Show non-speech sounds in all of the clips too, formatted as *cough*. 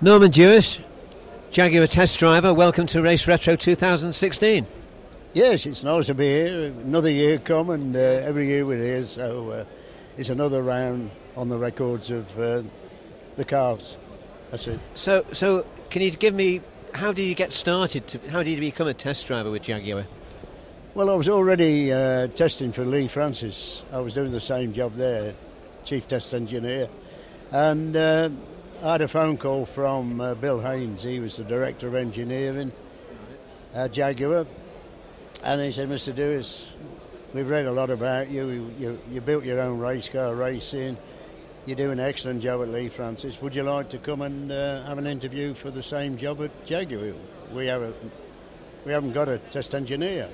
Norman Dewis, Jaguar test driver, welcome to Race Retro 2016. Yes, it's nice to be here. Another year come, and uh, every year we're here, so uh, it's another round on the records of uh, the cars. That's it. So, so can you give me how did you get started? To, how did you become a test driver with Jaguar? Well, I was already uh, testing for Lea-Francis. I was doing the same job there, chief test engineer, and uh, I had a phone call from uh, Bill Heynes. He was the director of engineering at Jaguar, and he said, "Mr. Dewis, we've read a lot about you. You, you. built your own race car racing." You do an excellent job at Lea-Francis. Would you like to come and uh, have an interview for the same job at Jaguar? We have a, we haven't got a test engineer.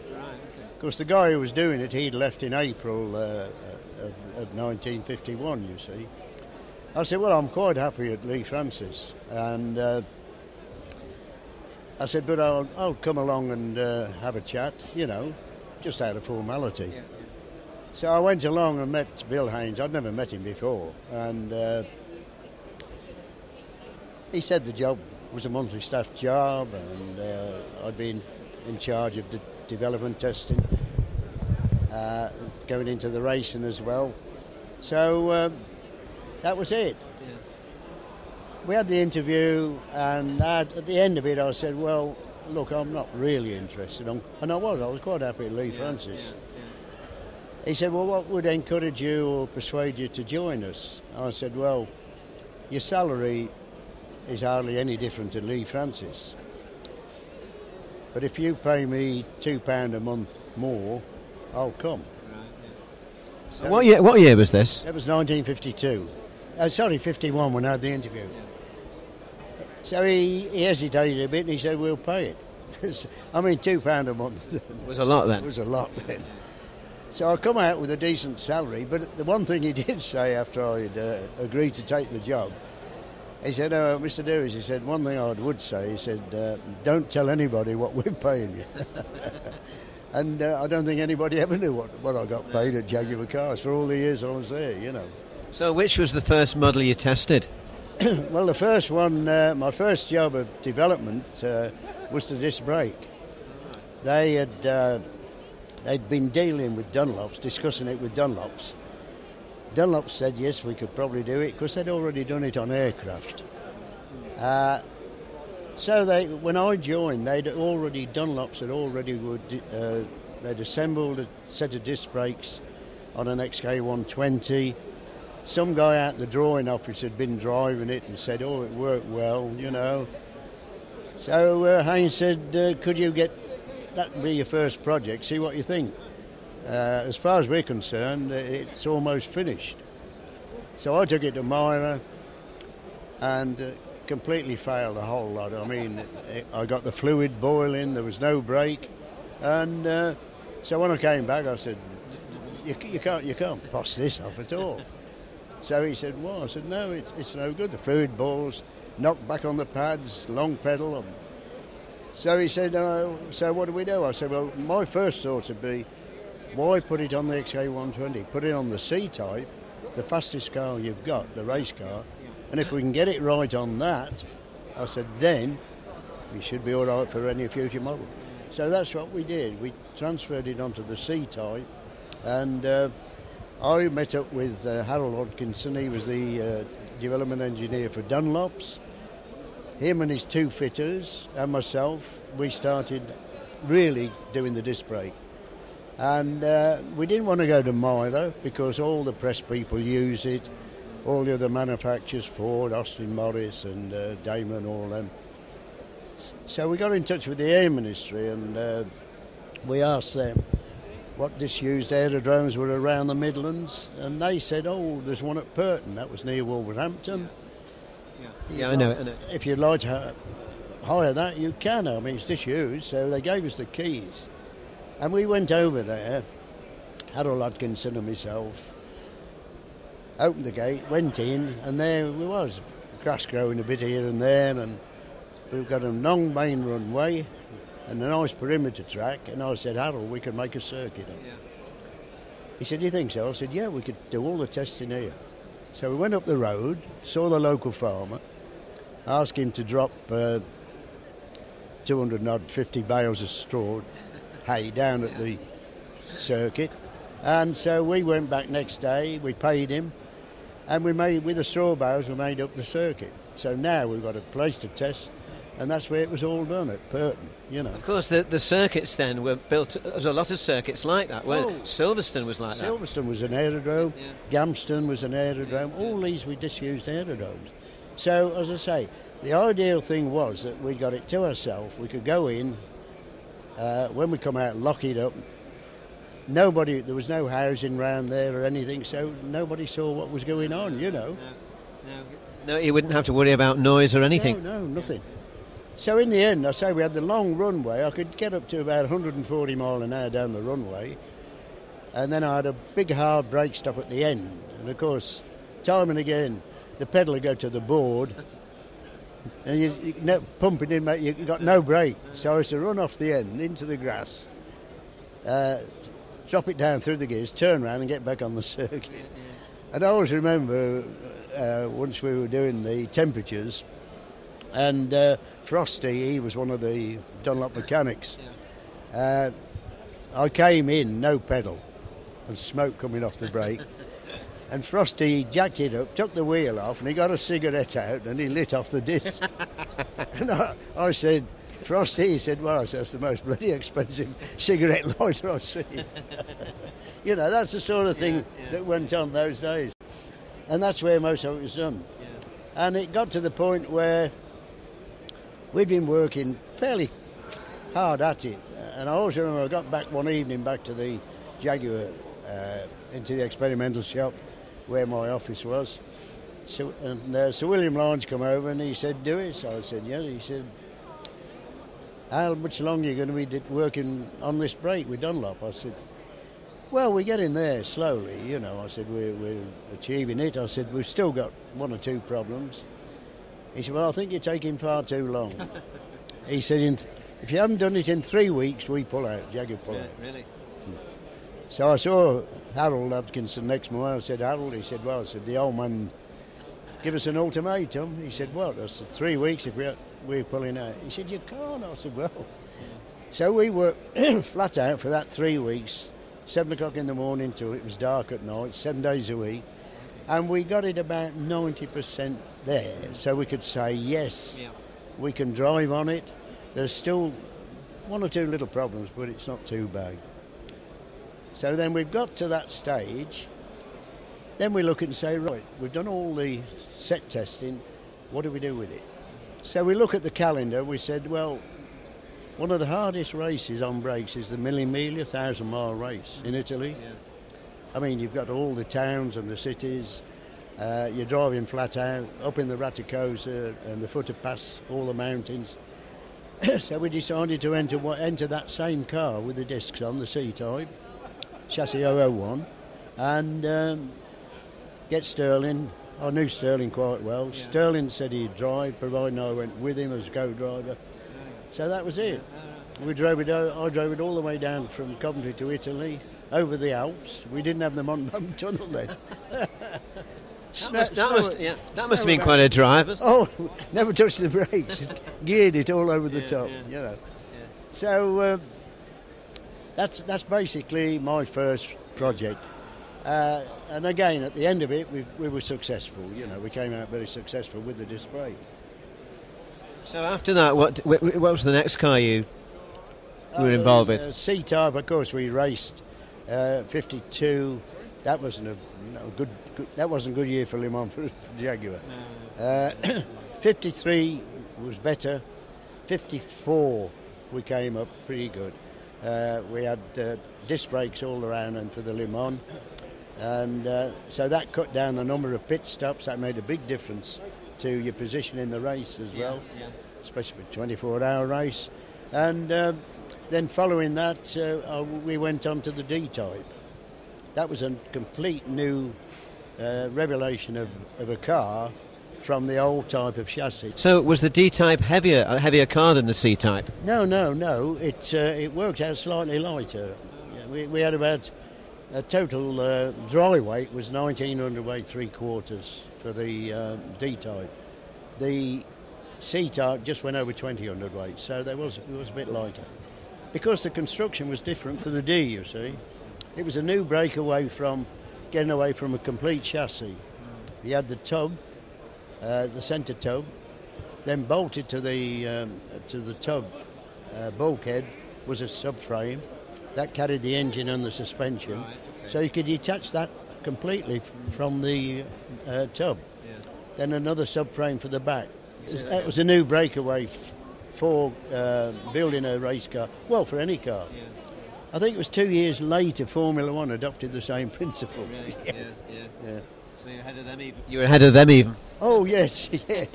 Of course, the guy who was doing it, he'd left in April uh, of, of 1951. You see, I said, well, I'm quite happy at Lea-Francis, and uh, I said, but I'll, I'll come along and uh, have a chat, you know, just out of formality. Yeah. So I went along and met Bill Heynes. I'd never met him before, and uh, he said the job was a monthly staff job, and uh, I'd been in charge of the development testing, uh, going into the racing as well. So um, that was it. Yeah. We had the interview, and at the end of it, I said, "Well, look, I'm not really interested," and I was. I was quite happy at Lee yeah, Francis. Yeah. He said, Well, what would encourage you or persuade you to join us? I said, Well, your salary is hardly any different to Lea-Francis. But if you pay me £2 a month more, I'll come. Right, yeah. so what, year, what year was this? It was 1952. Uh, sorry, 51 when I had the interview. So he, he hesitated a bit and he said, We'll pay it. *laughs* I mean, £2 a month. it was a lot then. It was a lot then. So I come out with a decent salary, but the one thing he *laughs* did say after I'd uh, agreed to take the job, he said, oh, Mr. Dewis, he said, one thing I would say, he said, uh, don't tell anybody what we're *laughs* paying you. and uh, I don't think anybody ever knew what, what I got paid at Jaguar Cars for all the years I was there, you know. So which was the first model you tested? *clears throat* well, the first one, uh, my first job of development uh, was the disc brake. They had uh, They'd been dealing with Dunlops, discussing it with Dunlops. Dunlop said yes, we could probably do it because they'd already done it on aircraft. Uh, so they, when I joined, they'd already Dunlops had already would, uh, they'd assembled a set of disc brakes on an XK120. Some guy out the drawing office had been driving it and said, "Oh, it worked well," you know. So uh, Heynes said, uh, "Could you get that be your first project. See what you think. Uh, as far as we're concerned, it's almost finished. So I took it to MIRA and uh, completely failed a whole lot. I mean, it, I got the fluid boiling, there was no brake, and uh, so when I came back, I said, you, you, can't, you can't boss this off at all." So he said, "Well," I said, "No, it's, it's no good. The fluid balls knocked back on the pads, long pedal, so he said, uh, so what do we do? I said, well, my first thought would be, why put it on the XK120? Put it on the C-type, the fastest car you've got, the race car. And if we can get it right on that, I said, then we should be all right for any future model. So that's what we did. We transferred it onto the C-type, and uh, I met up with uh, Harold Hodkinson. He was the uh, development engineer for Dunlops him and his two fitters and myself, we started really doing the disc brake. And uh, we didn't want to go to MIRA because all the press people use it, all the other manufacturers, Ford, Austin Morris, and uh, Damon, all them. So we got in touch with the Air Ministry and uh, we asked them what disused aerodromes were around the Midlands, and they said, "Oh, there's one at Purton, that was near Wolverhampton." Yeah, I know, I know. If you'd like to hire that, you can. I mean, it's disused, so they gave us the keys. And we went over there, Harold Hodkinson and myself, opened the gate, went in, and there we was. Grass growing a bit here and there, and we've got a long main runway and a nice perimeter track. And I said, Harold, we could make a circuit. Yeah. He said, Do you think so? I said, Yeah, we could do all the testing here. So we went up the road, saw the local farmer, asked him to drop uh, 250 bales of straw hay down at the circuit. And so we went back next day, we paid him, and we made, with the straw bales, we made up the circuit. So now we've got a place to test, and that's where it was all done at Purton, you know. Of course, the, the circuits then were built. There's a lot of circuits like that. Well, Oh. Silverstone was like that. Silverstone was an aerodrome, Yeah. Gamston was an aerodrome, all these were disused aerodromes. So, as I say, the ideal thing was that we got it to ourselves, we could go in, uh, when we come out, lock it up. Nobody, there was no housing round there or anything, so nobody saw what was going on, you know. that. No, no, you wouldn't have to worry about noise or anything. No, no, nothing. So in the end, I say we had the long runway. I could get up to about 140 mile an hour down the runway, and then I had a big hard brake stop at the end. And of course, time and again, the pedal would go to the board, *laughs* and you, you no, pumping in, you got no brake. So I used to run off the end into the grass, uh, drop it down through the gears, turn around, and get back on the *laughs* circuit. And I always remember uh, once we were doing the temperatures, and uh, Frosty, he was one of the Dunlop mechanics. Uh, I came in, no pedal, and smoke coming off the brake. *laughs* and Frosty jacked it up, took the wheel off, and he got a cigarette out and he lit off the disc. *laughs* and I, I said, Frosty, he said, well, that's the most bloody expensive cigarette lighter I've seen. *laughs* you know, that's the sort of thing Yeah, yeah. that went on those days. And that's where most of it was done. And it got to the point where we'd been working fairly hard at it. And I always remember I got back one evening back to the Jaguar, uh, into the experimental shop where my office was. So, and uh, Sir William Lyons come over and he said, do it. So I said, yeah. He said, how much longer are you going to be working on this brake with Dunlop? I said, well, we're getting there slowly, you know. I said, we're, we're achieving it. I said, we've still got one or two problems. He said, well, I think you're taking far too long. *laughs* he said, in th- if you haven't done it in three weeks, we pull out, Jaguar pull out. really. Hmm. So I saw Harold Atkinson next morning. I said, Harold, he said, well, I said, the old man give us an ultimatum. He said, what? I said, three weeks if we're, we're pulling out. He said, you can't. I said, well. So we worked *clears throat* flat out for that three weeks, seven o'clock in the morning till it was dark at night, seven days a week. And we got it about 90% there. So we could say, yes, Yeah. we can drive on it. There's still one or two little problems, but it's not too bad. So then we've got to that stage. Then we look and say, right, we've done all the set testing. What do we do with it? So we look at the calendar. We said, well, one of the hardest races on brakes is the Mille Miglia thousand mile race in Italy. Yeah. I mean, you've got all the towns and the cities. Uh, you're driving flat out up in the Raticosa and the Futa Pass, all the mountains. *coughs* so we decided to enter enter that same car with the discs on the C-type, chassis 001, and um, get Stirling. I knew Stirling quite well. Yeah. Stirling said he'd drive, providing I went with him as co-driver. So that was it. We drove it. I drove it all the way down from Coventry to Italy, over the Alps. We didn't have the Montblanc *laughs* tunnel then. *laughs* That must, that must, yeah, that must have been quite a drive. Oh, *laughs* never touched the brakes. Geared it all over the Yeah, top, yeah, you know. So um, that's that's basically my first project. Uh, and again, at the end of it, we, we were successful. You know, we came out very successful with the display. So after that, what wh- wh- what was the next car you were involved with? Uh, C-type, of course, we raced uh, 52. That wasn't a no, good, good. That wasn't a good year for Le Mans *laughs* for Jaguar. Uh, *clears throat* 53 was better. 54 we came up pretty good. Uh, we had uh, disc brakes all around and for the Le Mans. And uh, so that cut down the number of pit stops. That made a big difference to your position in the race as well, especially with 24 hour race. And um then following that, uh, uh, we went on to the D type. That was a complete new uh, revelation of, of a car from the old type of chassis. So was the D-type heavier, a heavier car than the C-type? No, no, no. It uh, it worked out slightly lighter. We, we had about a total uh, dry weight was 1900 weight three quarters for the uh, D type. The C-Type just went over 2000 weight, so there was it was a bit lighter. Because the construction was different for the D, you see. It was a new breakaway from getting away from a complete chassis. You had the tub, uh, the centre tub, then bolted to the um, to the tub uh, bulkhead was a subframe that carried the engine and the suspension, Right, okay. so you could detach that completely f- from the uh, tub. Then another subframe for the back. That was a new breakaway for uh, building a race car. Well, for any car. I think it was two years later Formula One adopted the same principle. Really? *laughs* Yes. Yeah, yeah. Yeah. So you're ahead of them even. You were ahead of them even. Oh yes, *laughs* yeah.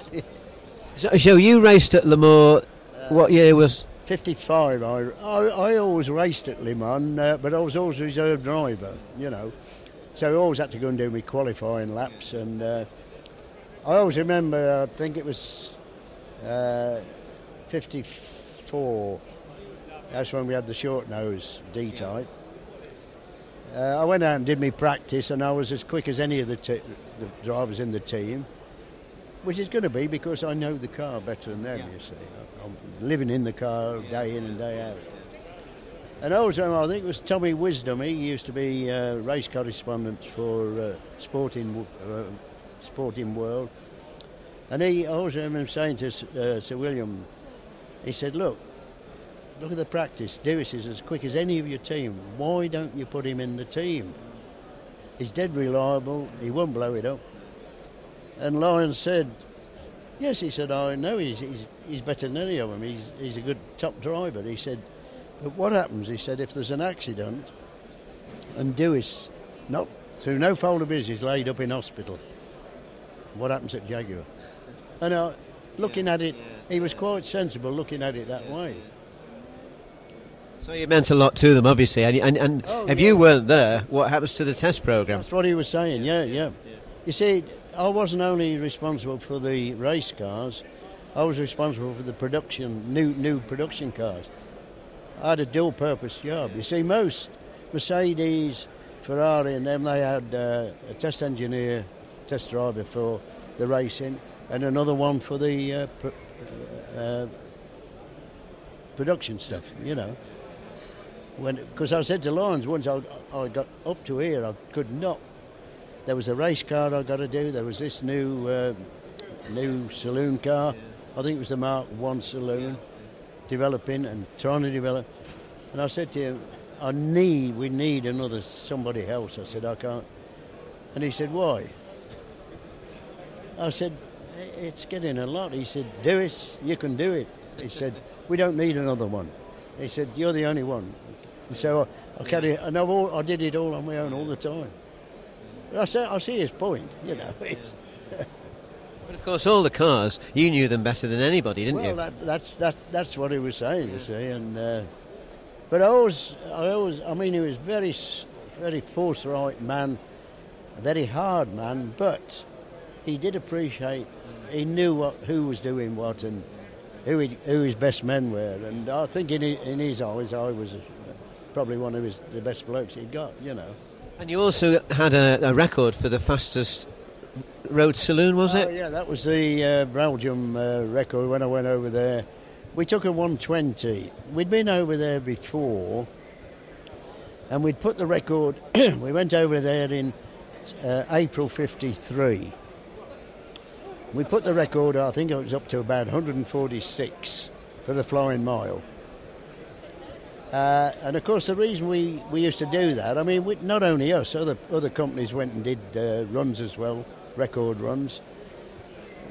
So, so you raced at Le Mans. what year was? 55. I, I, I always raced at Le Mans, uh, but I was always a reserve driver, you know. So I always had to go and do my qualifying laps. And uh, I always remember, I think it was uh, 54. That's when we had the short nose D type. Uh, I went out and did my practice, and I was as quick as any of the, t- the drivers in the team, which is going to be because I know the car better than them, Yeah. you see. I'm living in the car day in and day out. And also, I think it was Tommy Wisdom. He used to be uh, race correspondent for uh, Sporting uh, Sporting World, and he I always remember saying to uh, Sir William, he said, "Look, look at the practice. Dewis is as quick as any of your team. Why don't you put him in the team? He's dead reliable. He won't blow it up." And Lyons said, "Yes," he said, "I know he's he's, he's better than any of them. He's he's a good top driver." He said. But what happens, he said, if there's an accident and Dewis, not through no fault of his, is laid up in hospital, what happens at Jaguar? And uh, looking at it, he was quite sensible looking at it that way. So you meant a lot to them, obviously. And, and, and Oh, if yeah. you weren't there, what happens to the test program? That's what he was saying, yeah, yeah. You see, I wasn't only responsible for the race cars, I was responsible for the production, new new production cars. I had a dual purpose job. You see, most Mercedes, Ferrari, and them, they had uh, a test engineer, test driver for the racing, and another one for the uh, pr- uh, production stuff, you know. Because I said to Lawrence once, I, I got up to here, I could not. There was a race car I got to do. There was this new uh, new saloon car. I think it was the Mark One saloon, developing and trying to develop. And I said to him, I need, we need another somebody else. I said, I can't. And he said, why? I said, "I- it's getting a lot. He said, do it, you can do it. He said, we don't need another one. He said, you're the only one. And so I, I carry, and I've all, I did it all on my own all the time. But I, say, I see his point, you know. *laughs* But of course, all the cars, you knew them better than anybody, didn't well, you? that, that's that, that's what he was saying, you see. And uh, but I always, I always, I mean, he was very, very forthright man, a very hard man, but he did appreciate. He knew what who was doing what and who he, who his best men were. And I think in his, in his eyes, I was probably one of his the best blokes he'd got. You know. And you also had a, a record for the fastest road saloon, was oh, it? yeah, that was the uh, Belgium uh, record when I went over there. We took a 120. We'd been over there before, and we'd put the record. *clears throat* we went over there in uh, April '53. We put the record. I think it was up to about 146 for the flying mile. Uh, and of course, the reason we, we used to do that, I mean, we, not only us, other other companies went and did uh, runs as well, record runs.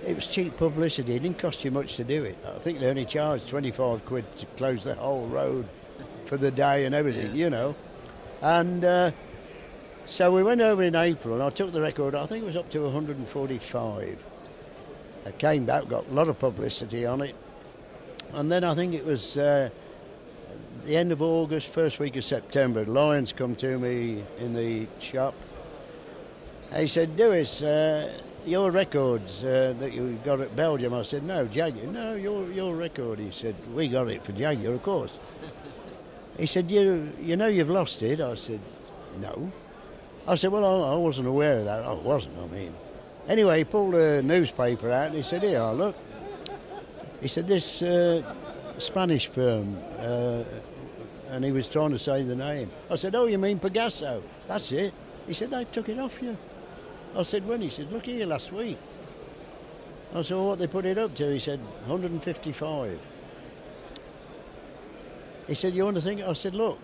It was cheap publicity. It didn't cost you much to do it. I think they only charged 25 quid to close the whole road for the day and everything, you know. And uh, so we went over in April, and I took the record. I think it was up to 145. I came back, got a lot of publicity on it, and then I think it was. Uh, the end of August, first week of September, Lyons come to me in the shop. He said, Dewis, uh, your records uh, that you got at Belgium. I said, no, Jaguar. No, your, your record. He said, we got it for Jaguar, of course. He said, you, you know you've lost it? I said, no. I said, well, I, I wasn't aware of that. I wasn't, I mean. Anyway, he pulled a newspaper out and he said, here, look. He said, this uh, Spanish firm, uh, and he was trying to say the name. I said, oh, you mean Pegaso? That's it. He said, they took it off you. I said, when? He said, look here, last week. I said, well, what they put it up to? He said, 155. He said, you want to think? I said, look,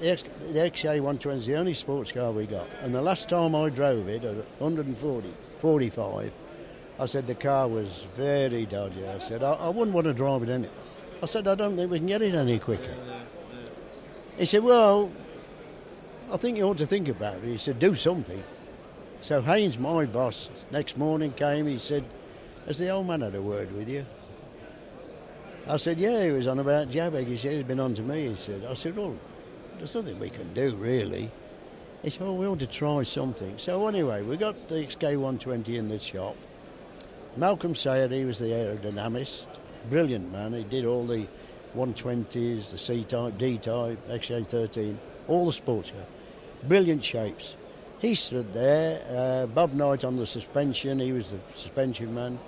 the, the XJ120 is the only sports car we got. And the last time I drove it at 140, 45, I said the car was very dodgy. I said, I, I wouldn't want to drive it any. I said, I don't think we can get it any quicker. He said, well, I think you ought to think about it. He said, do something. So Heynes, my boss, next morning came, he said, has the old man had a word with you? I said, yeah, he was on about Jabbeke. He said, he's been on to me, he said. I said, well, there's nothing we can do, really. He said, well, we ought to try something. So anyway, we got the XK120 in the shop. Malcolm Sayer, he was the aerodynamist. Brilliant man. He did all the 120s, the C-type, D-type, XJ13, all the sports cars. Brilliant shapes. He stood there. Uh, Bob Knight on the suspension. He was the suspension man.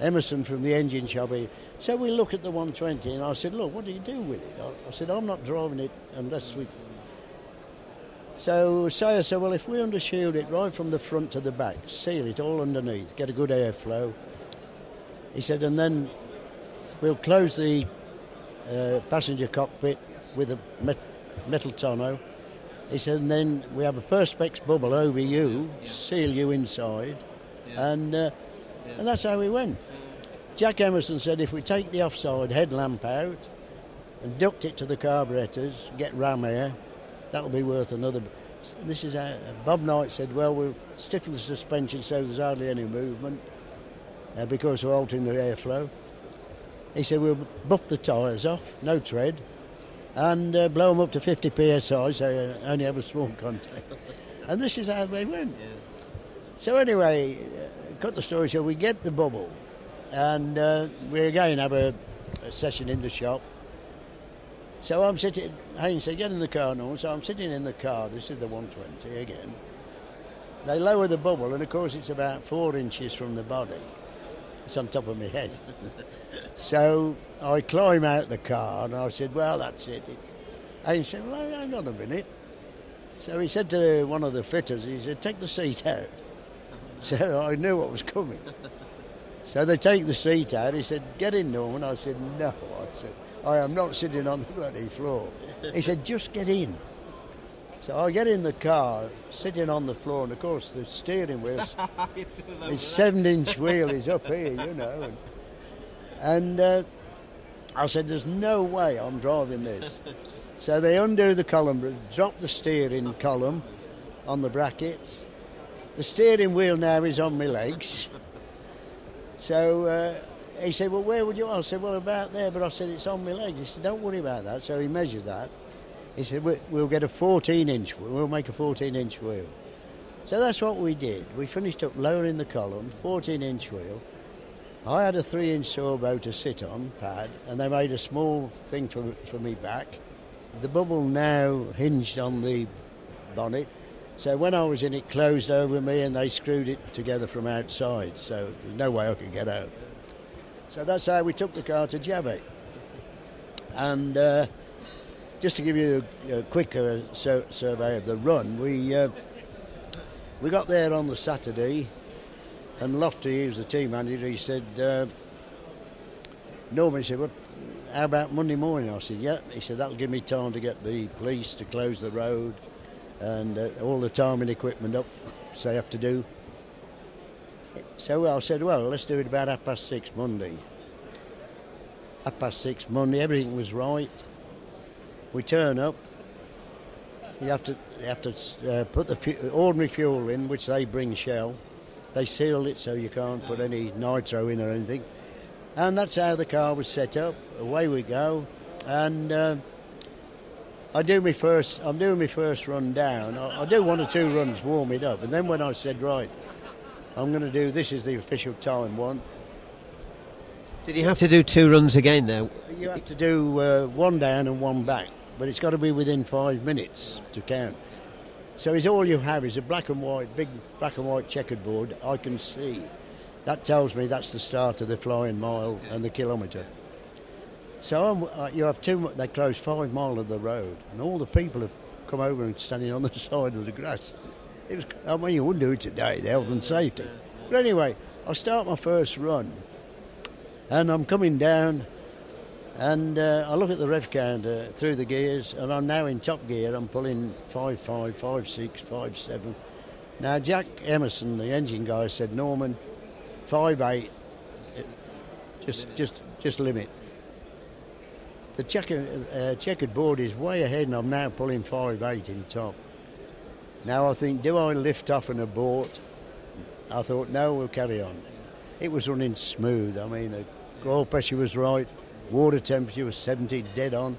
Emerson from the engine shop. So we look at the 120 and I said, look, what do you do with it? I, said, I'm not driving it unless we... So Sayer said, well, if we undershield it right from the front to the back, seal it all underneath, get a good airflow. He said, and then we'll close the uh, passenger cockpit with a met- metal tonneau. He said, and then we have a perspex bubble over you, yeah. seal you inside, yeah. and uh, yeah. and that's how we went. Jack Emerson said if we take the offside headlamp out and duct it to the carburetors, get ram air, that'll be worth another. This is how, Bob Knight said, well, we'll stiffen the suspension so there's hardly any movement uh, because we're altering the airflow. He said, we'll buff the tyres off, no tread, and uh, blow them up to 50 psi so you only have a small *laughs* contact. and this is how they went. Yeah. So anyway, uh, cut the story short, we get the bubble and uh, we again have a, a, session in the shop. So I'm sitting, Heynes said, get in the car now. So I'm sitting in the car, this is the 120 again. They lower the bubble, and of course it's about four inches from the body. It's on top of my head. *laughs* so I climb out the car, and I said, well, that's it. it Haynes said, well, hang on a minute. So he said to one of the fitters, he said, take the seat out. *laughs* So I knew what was coming. So they take the seat out. He said, Get in, Norman. I said, No. I said, I am not sitting on the bloody floor. He said, Just get in. So I get in the car, sitting on the floor, and of course the steering wheel *laughs* is seven inch wheel is up here, you know. And, and uh, I said, There's no way I'm driving this. *laughs* So they undo the column, drop the steering column on the brackets. The steering wheel now is on my legs. So uh, he said, well, where would you? I said, well, about there. But I said, it's on my leg. He said, don't worry about that. So he measured that. He said, we'll get a 14 inch, we'll make a 14 inch wheel. So that's what we did. We finished up lowering the column, 14 inch wheel. I had a three inch sorbo to sit on, pad, and they made a small thing for, for me back. The bubble now hinged on the bonnet, so when I was in it, closed over me and they screwed it together from outside. So there's no way I could get out. So that's how we took the car to Jabbeke. And uh, just to give you a, a quick uh, sur- survey of the run, we uh, we got there on the Saturday, and Lofty, he was the team manager, he said, uh, Norman said, well, how about Monday morning? I said, yeah. He said, that'll give me time to get the police to close the road and uh, all the time and equipment up, so they have to do. So I said, well, let's do it about half past six Monday. Half past six Monday, everything was right. We turn up. You have to you have to uh, put the fu- ordinary fuel in, which they bring Shell. They seal it so you can't put any nitro in or anything. And that's how the car was set up. Away we go, and. Uh, I do my first. I'm doing my first run down. I, I do one or two runs, warm it up, and then when I said right, I'm going to do this is the official time one. Did you have to do two runs again there? You have to do uh, one down and one back, but it's got to be within five minutes to count. So it's all you have is a black and white, big black and white checkered board. I can see. That tells me that's the start of the flying mile and the kilometre. So uh, you have two. They close five mile of the road, and all the people have come over and standing on the *laughs* side of the grass. It was. I mean, you wouldn't do it today, the health and safety. But anyway, I start my first run, and I'm coming down, and uh, I look at the rev counter through the gears, and I'm now in top gear. I'm pulling five five, five six, five seven. Now Jack Emerson, the engine guy, said Norman, five eight, just just just limit. The checker, uh, checkered board is way ahead, and I'm now pulling five eight in top. Now I think, do I lift off and abort? I thought, no, we'll carry on. It was running smooth. I mean, the oil pressure was right, water temperature was 70, dead on.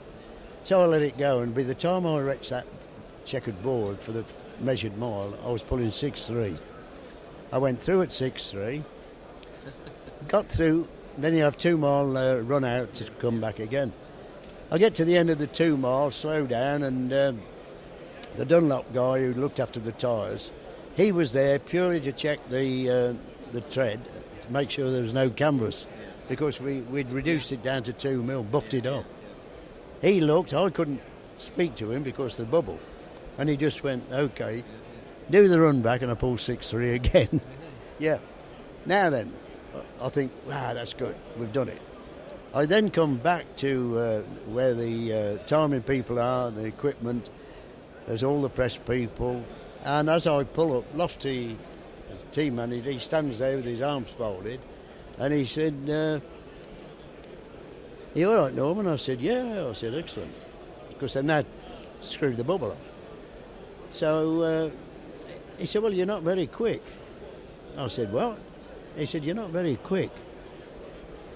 So I let it go, and by the time I reached that checkered board for the measured mile, I was pulling 6.3. I went through at 6.3, got through, then you have two mile uh, run out to come back again. I get to the end of the two mile, slow down, and um, the Dunlop guy who looked after the tyres, he was there purely to check the uh, the tread to make sure there was no canvas, because we we'd reduced it down to two mil, buffed it up. He looked, I couldn't speak to him because of the bubble, and he just went, "Okay, do the run back," and I pulled six three *laughs* again. yeah. Now then, I think, wow, that's good. We've done it. I then come back to uh, where the uh, timing people are, the equipment. There's all the press people, and as I pull up, Lofty, team manager, he stands there with his arms folded, and he said, uh, "You all right, Norman?" I said, "Yeah." I said, "Excellent," because they've now screwed the bubble off. So uh, he said, "Well, you're not very quick." I said, "What?" He said, "You're not very quick."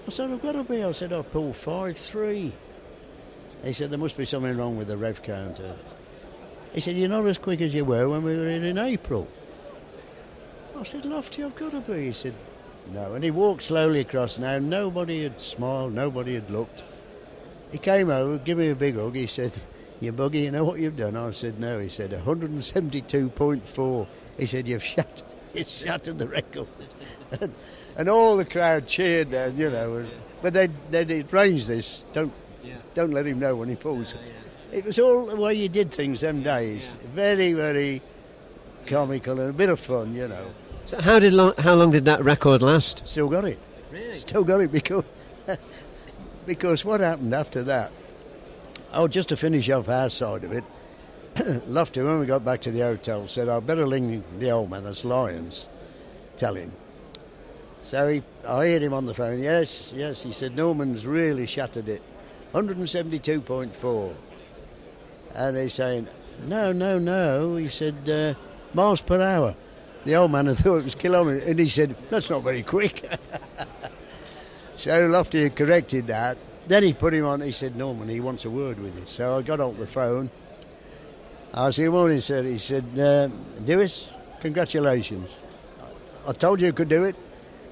I said, I've got to be. I said, I pulled five three. He said, there must be something wrong with the rev counter. He said, you're not as quick as you were when we were in in April. I said, Lofty, I've got to be. He said, no. And he walked slowly across now. Nobody had smiled, nobody had looked. He came over, gave me a big hug. He said, you buggy, you know what you've done? I said, no. He said, 172.4. He said, you've *laughs* shattered, you've shattered the record. and all the crowd cheered then, you know. But they they arranged this. Don't Yeah. don't let him know when he pulls. It was all the way you did things them days. Very very comical and a bit of fun, you know. So how did long, how long did that record last? Still got it. Really? Still got it because *laughs* because what happened after that? Oh, just to finish off our side of it, *coughs* Lofty, when we got back to the hotel, said, I'd better ring the old man, that's Lyons, tell him. So he, I heard him on the phone, yes, yes, he said, Norman's really shattered it. 172.4. And he's saying, no, no, no. He said, uh, miles per hour. The old man had *laughs* thought it was kilometres, and he said, that's not very quick. *laughs* so Lofty had corrected that. Then he put him on, he said, Norman, he wants a word with you. So I got off the phone. I said, good morning, sir. He said, uh, Dewis, congratulations. I told you you could do it.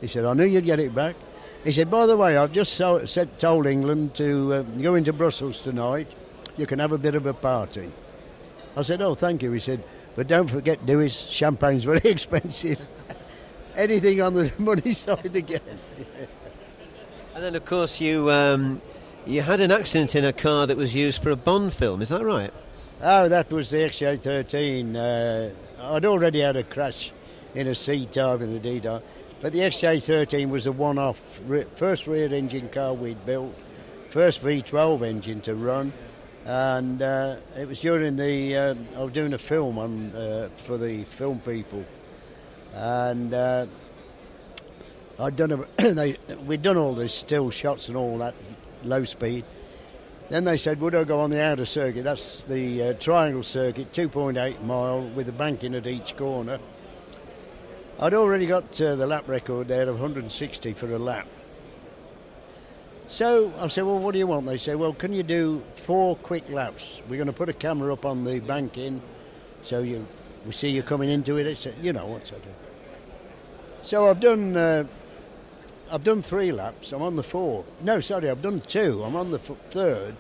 He said, I knew you'd get it back. He said, by the way, I've just so, said, told England to uh, go into Brussels tonight. You can have a bit of a party. I said, oh, thank you. He said, but don't forget, Dewis, champagne's very *laughs* expensive. Anything on the *laughs* money side again. And then of course you um, you had an accident in a car that was used for a Bond film. Is that right? Oh, that was the XJ13. Uh, I'd already had a crash in a C type and a D type, but the XJ13 was a one off, re- first rear engine car we'd built, first V12 engine to run, and uh, it was during the. Uh, I was doing a film on uh, for the film people, and uh, I'd done a, *coughs* they, we'd done all the still shots and all that low speed. Then they said, would I go on the outer circuit? That's the uh, triangle circuit, 2.8 mile with a banking at each corner. I'd already got uh, the lap record there of 160 for a lap. So I said, well, what do you want? They said, well, can you do four quick laps? We're going to put a camera up on the banking so you we see you coming into it. I said, you know what I do. So I've done uh, I've done three laps. I'm on the fourth. No, sorry, I've done two. I'm on the f- third.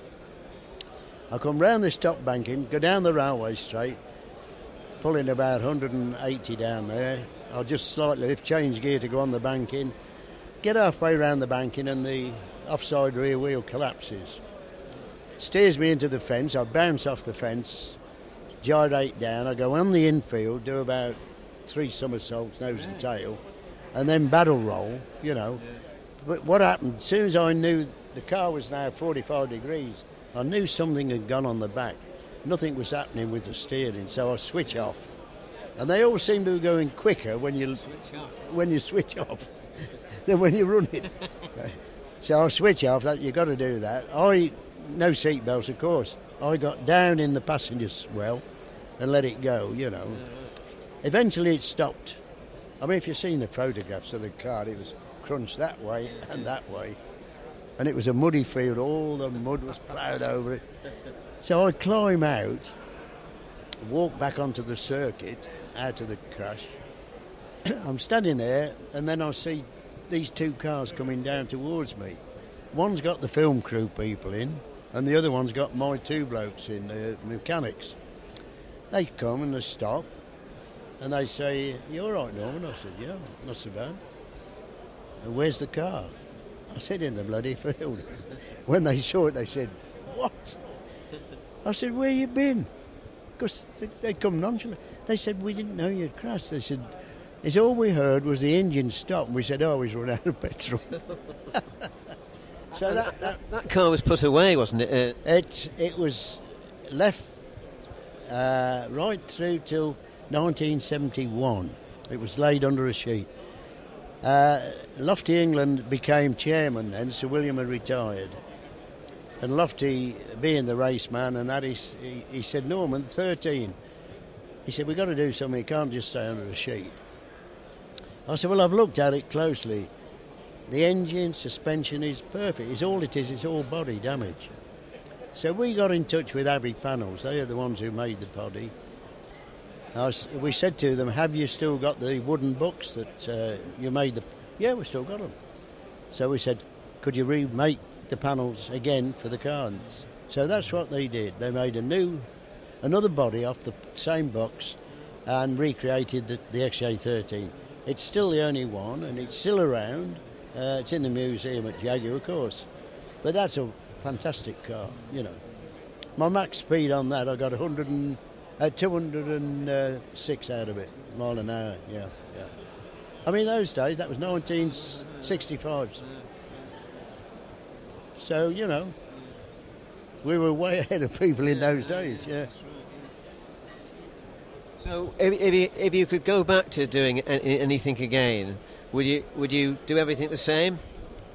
I come round this top banking, go down the railway straight, pulling about 180 down there. I'll just slightly lift, change gear to go on the banking, get halfway round the banking, and the offside rear wheel collapses. Steers me into the fence. I bounce off the fence, gyrate down. I go on the infield, do about three somersaults, nose and tail, and then battle roll. You know. But what happened? As soon as I knew the car was now 45 degrees, I knew something had gone on the back. Nothing was happening with the steering, so I switch off. And they all seem to be going quicker when you when you switch off *laughs* than when you run it. so I switch off. That you've got to do that. I no seat belts, of course. I got down in the passenger's well and let it go. You know. Eventually, it stopped. I mean, if you've seen the photographs of the car, it was crunched that way and that way, and it was a muddy field. All the mud was ploughed over it. So I climb out, walk back onto the circuit, out of the crash. *clears throat* I'm standing there, and then I see these two cars coming down towards me. One's got the film crew people in, and the other one's got my two blokes in, the mechanics. They come and they stop, and they say, "You all right, Norman?" I said, "Yeah, not so bad." And where's the car? I said, "In the bloody field." *laughs* when they saw it, they said, "What?" I said, "Where you been?" Because they, they'd come nonchalant. They said, "We didn't know you'd crashed." They said, "It's all we heard was the engine stop." And we said, "Oh, he's run out of petrol." *laughs* so that, that, that car was put away, wasn't it? Uh, it it was left uh, right through till 1971. It was laid under a sheet. Uh, Lofty England became chairman then, Sir William had retired. And Lofty, being the race man, and that, he, he said, Norman, 13. He said, we've got to do something, you can't just stay under a sheet. I said, well, I've looked at it closely. The engine, suspension is perfect. It's all it is, it's all body damage. So we got in touch with Abbey Panels. They are the ones who made the body. We said to them, "Have you still got the wooden books that uh, you made?" The yeah, we still got them. So we said, "Could you remake the panels again for the cars?" So that's what they did. They made a new, another body off the same box, and recreated the, the XJ13. It's still the only one, and it's still around. Uh, it's in the museum at Jaguar, of course. But that's a fantastic car, you know. My max speed on that, I got 100 and, uh, 206 out of it, mile an hour, yeah, yeah. I mean, those days, that was 1965. So, you know, we were way *laughs* ahead of people in those days, yeah. So, if, if, you, if you could go back to doing anything again, would you would you do everything the same?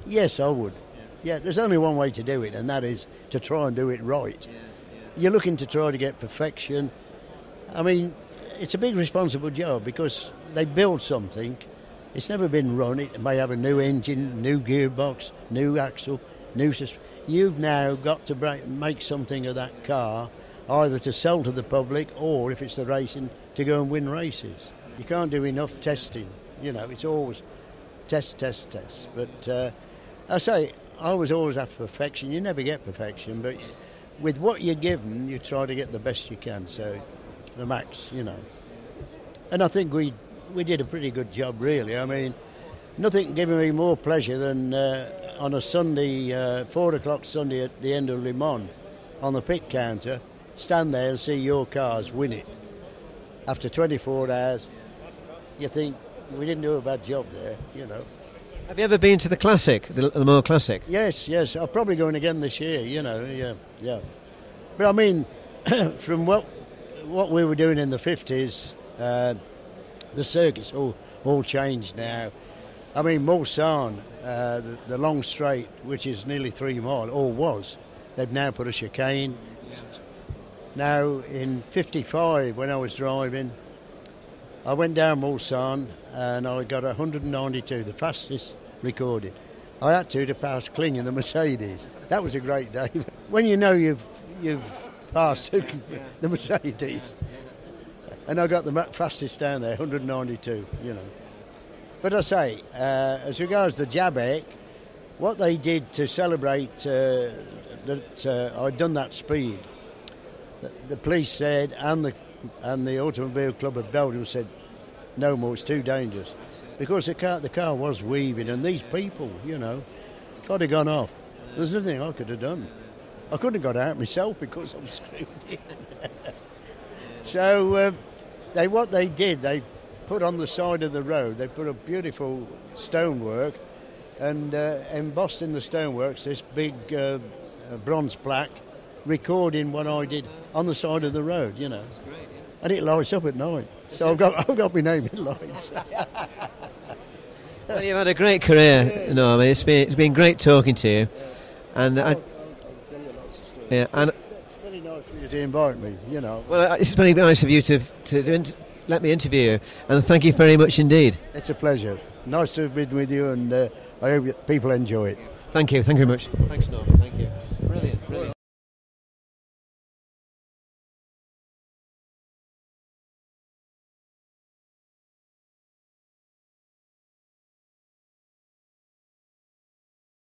Yes, I would. Yeah, there's only one way to do it, and that is to try and do it right. Yeah, yeah. You're looking to try to get perfection. I mean, it's a big responsible job because they build something. It's never been run. It may have a new engine, new gearbox, new axle, new suspension. You've now got to break, make something of that car, either to sell to the public or, if it's the racing, to go and win races. You can't do enough testing. You know, it's always test, test, test. But uh, I say, I was always after perfection. You never get perfection, but with what you're given, you try to get the best you can. So, the max, you know. And I think we we did a pretty good job, really. I mean, nothing giving me more pleasure than uh, on a Sunday, uh, four o'clock Sunday at the end of Le Mans, on the pit counter, stand there and see your cars win it. After 24 hours, you think we didn't do a bad job there, you know. Have you ever been to the Classic, the, the Moor Classic? Yes, yes. I'm probably going again this year. You know, yeah, yeah. But I mean, *clears throat* from what what we were doing in the fifties, uh, the circuits all all changed now. I mean, Mulsanne, uh, the, the, long straight, which is nearly three mile, or was, they've now put a chicane. Now, in '55, when I was driving, I went down Mulsanne and I got 192, the fastest recorded. I had to to pass Kling in the Mercedes. That was a great day. *laughs* when you know you've you've passed the Mercedes, and I got the fastest down there, 192. You know, but I say, uh, as regards the Jabbeke, what they did to celebrate uh, that uh, I'd done that speed, the, the police said, and the and the Automobile Club of Belgium said, no more, it's too dangerous. Because the car, the car was weaving, and these people, you know, if I'd have gone off, There's nothing I could have done. I couldn't have got out myself because I'm screwed in. *laughs* so uh, they what they did, they put on the side of the road, they put a beautiful stonework and uh, embossed in the stoneworks this big uh, bronze plaque recording what I did on the side of the road, you know. Great, yeah. And it lights up at night. So I've got, I've got my name in lights. *laughs* Well, you've had a great career, Norm. It's been it's been great talking to you, and I, yeah, and It's very nice for you to invite me, you know. well, it's very nice of you to to, to let me interview you, and thank you very much indeed. It's a pleasure. Nice to have been with you, and uh, I hope people enjoy it. Thank you, thank you very much. Thanks, Norm. Thank you. Brilliant, brilliant.